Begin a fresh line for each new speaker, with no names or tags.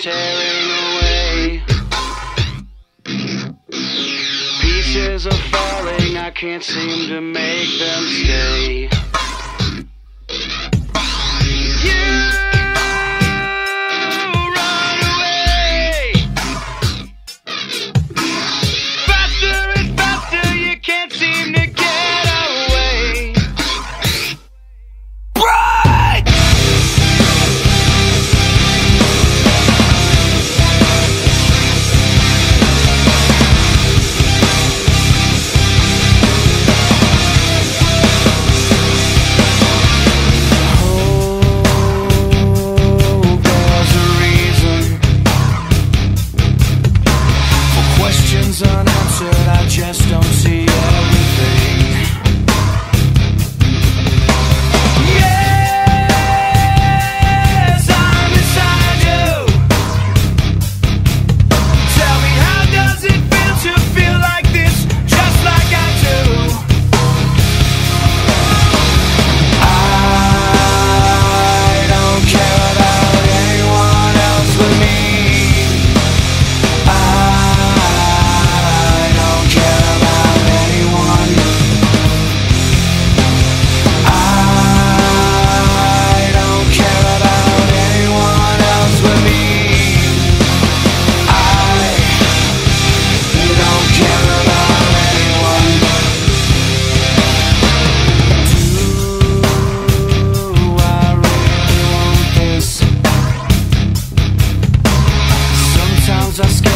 tearing away. Pieces are falling, I can't seem to make them stay. Unanswered. I just don't I